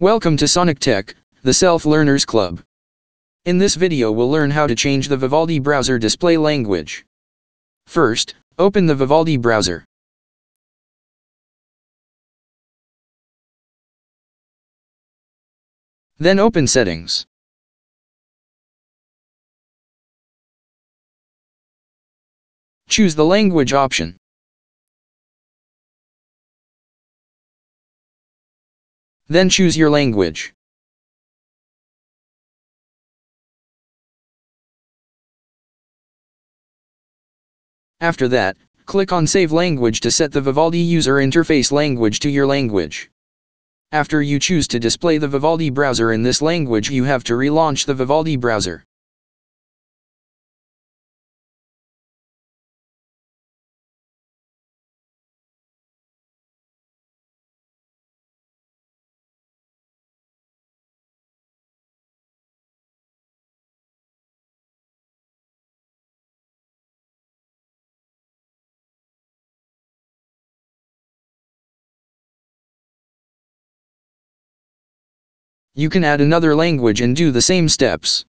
Welcome to Sonic Tech, the Self-Learners Club. In this video we'll learn how to change the Vivaldi browser display language. First, open the Vivaldi browser. Then open Settings. Choose the language option. Then choose your language. After that, click on Save Language to set the Vivaldi user interface language to your language. After you choose to display the Vivaldi browser in this language you have to relaunch the Vivaldi browser. You can add another language and do the same steps.